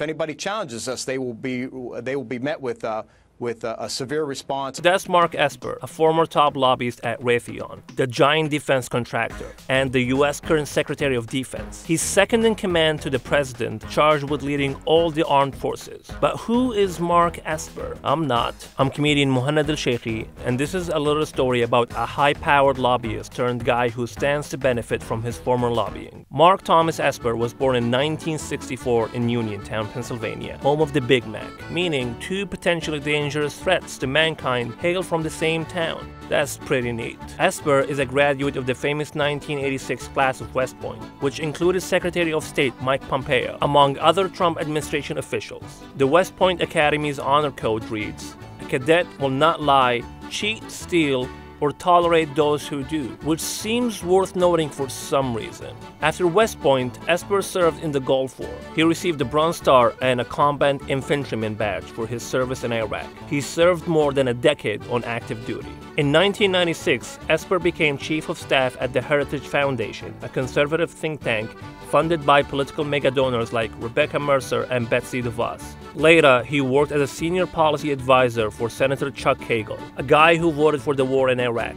If anybody challenges us, they will be they will be met with uh, with a, a, severe response. That's Mark Esper, a former top lobbyist at Raytheon, the giant defense contractor, and the U.S. current Secretary of Defense. He's second in command to the president, charged with leading all the armed forces. But who is Mark Esper? I'm not. I'm comedian Mohanad Elshieky, and this is a little story about a high powered lobbyist turned guy who stands to benefit from his former lobbying. Mark Thomas Esper was born in 1964 in Uniontown, Pennsylvania, home of the Big Mac, meaning two potentially dangerous dangerous threats to mankind hail from the same town. That's pretty neat. Esper is a graduate of the famous 1986 class of West Point, which included Secretary of State Mike Pompeo, among other Trump administration officials. The West Point Academy's honor code reads A cadet will not lie, cheat, steal, or tolerate those who do, which seems worth noting for some reason. After West Point, Esper served in the Gulf War. He received the Bronze Star and a Combat Infantryman badge for his service in Iraq. He served more than a decade on active duty. In 1996, Esper became Chief of Staff at the Heritage Foundation, a conservative think tank funded by political megadonors like Rebekah Mercer and Betsy DeVos. Later, he worked as a senior policy advisor for Senator Chuck Hagel, a guy who voted for the war in Iraq.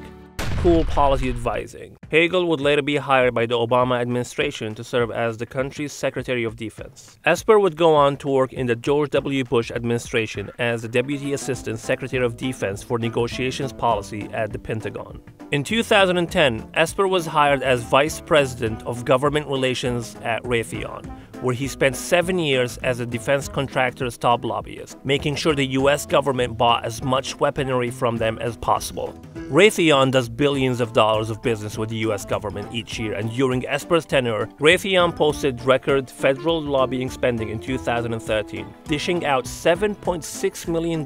Cool policy advising. Hagel would later be hired by the Obama administration to serve as the country's Secretary of Defense. Esper would go on to work in the George W. Bush administration as the Deputy Assistant Secretary of Defense for Negotiations Policy at the Pentagon. In 2010, Esper was hired as Vice President of Government Relations at Raytheon, where he spent seven years as a defense contractor's top lobbyist, making sure the US government bought as much weaponry from them as possible. Raytheon does billions of dollars of business with the US government each year, and during Esper's tenure, Raytheon posted record federal lobbying spending in 2013, dishing out $7.6 million.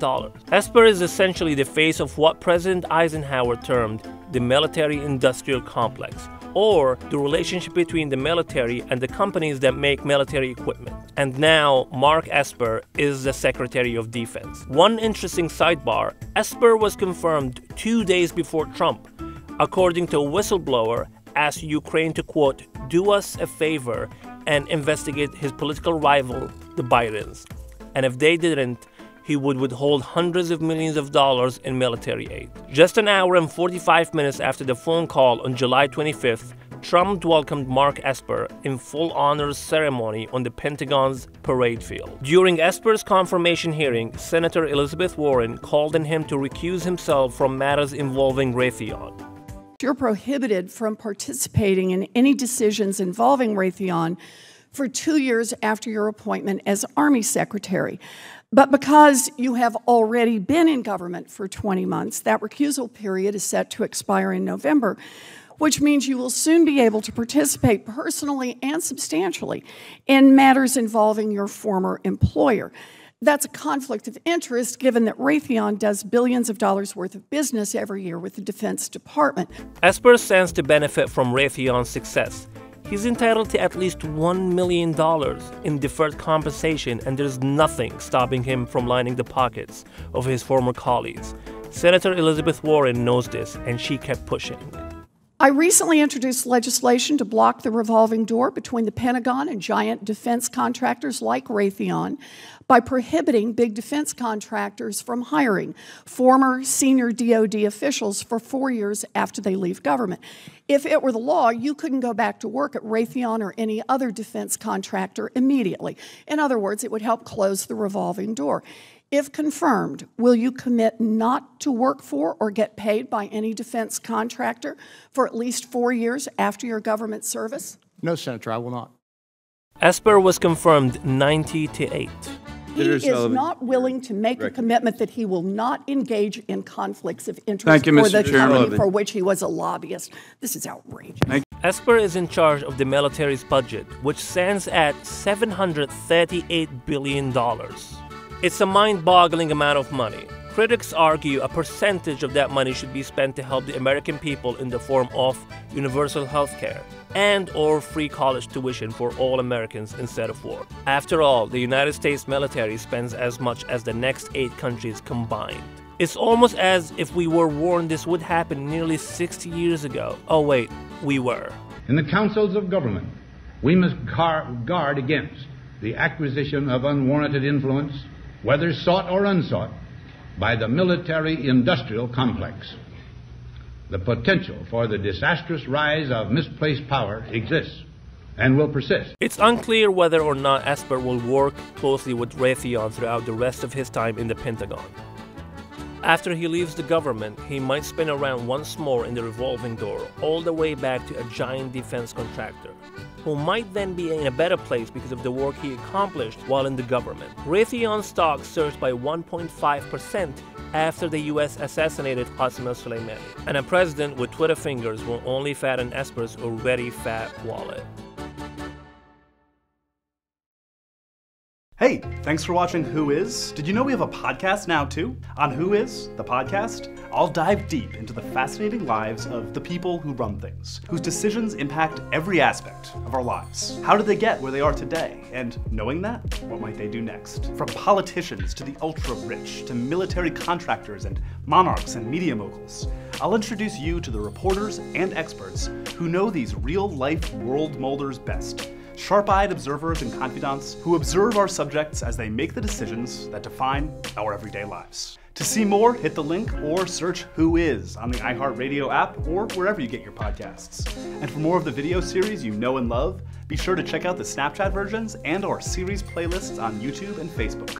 Esper is essentially the face of what President Eisenhower termed the military industrial complex, or the relationship between the military and the companies that make military equipment. And now, Mark Esper is the Secretary of Defense. One interesting sidebar Esper was confirmed two days before Trump, according to a whistleblower, asked Ukraine to, quote, do us a favor and investigate his political rival, the Bidens. And if they didn't, he would withhold hundreds of millions of dollars in military aid. Just an hour and 45 minutes after the phone call on July 25th, Trump welcomed Mark Esper in full honors ceremony on the Pentagon's parade field. During Esper's confirmation hearing, Senator Elizabeth Warren called on him to recuse himself from matters involving Raytheon. You're prohibited from participating in any decisions involving Raytheon for two years after your appointment as Army Secretary. But because you have already been in government for 20 months, that recusal period is set to expire in November, which means you will soon be able to participate personally and substantially in matters involving your former employer. That's a conflict of interest given that Raytheon does billions of dollars worth of business every year with the Defense Department. Esper stands to benefit from Raytheon's success he's entitled to at least $1 million in deferred compensation, and there's nothing stopping him from lining the pockets of his former colleagues. Senator Elizabeth Warren knows this, and she kept pushing. I recently introduced legislation to block the revolving door between the Pentagon and giant defense contractors like Raytheon by prohibiting big defense contractors from hiring former senior DoD officials for four years after they leave government. If it were the law, you couldn't go back to work at Raytheon or any other defense contractor immediately. In other words, it would help close the revolving door. If confirmed, will you commit not to work for or get paid by any defense contractor for at least four years after your government service? No, Senator, I will not. Esper was confirmed 90 to 8. He is not willing to make a commitment that he will not engage in conflicts of interest you, for the Chairman. company for which he was a lobbyist. This is outrageous. Esper is in charge of the military's budget, which stands at $738 billion. It's a mind boggling amount of money. Critics argue a percentage of that money should be spent to help the American people in the form of universal health care and or free college tuition for all Americans instead of war. After all, the United States military spends as much as the next 8 countries combined. It's almost as if we were warned this would happen nearly 60 years ago. Oh wait, we were. In the councils of government, we must guard against the acquisition of unwarranted influence, whether sought or unsought, by the military industrial complex. The potential for the disastrous rise of misplaced power exists and will persist. It's unclear whether or not Esper will work closely with Raytheon throughout the rest of his time in the Pentagon. After he leaves the government, he might spin around once more in the revolving door, all the way back to a giant defense contractor, who might then be in a better place because of the work he accomplished while in the government. Raytheon stock surged by 1.5% after the US assassinated Qasem Soleimani, and a president with Twitter fingers will only fatten Esper's already fat wallet. Hey, thanks for watching Who Is. Did you know we have a podcast now too? On Who Is, the podcast, I'll dive deep into the fascinating lives of the people who run things, whose decisions impact every aspect of our lives. How did they get where they are today? And knowing that, what might they do next? From politicians to the ultra rich, to military contractors and monarchs and media moguls, I'll introduce you to the reporters and experts who know these real life world molders best sharp eyed observers and confidants who observe our subjects as they make the decisions that define our everyday lives. To see more, hit the link or search Who Is on the iHeartRadio app or wherever you get your podcasts. And for more of the video series you know and love, be sure to check out the Snapchat versions and our series playlists on YouTube and Facebook.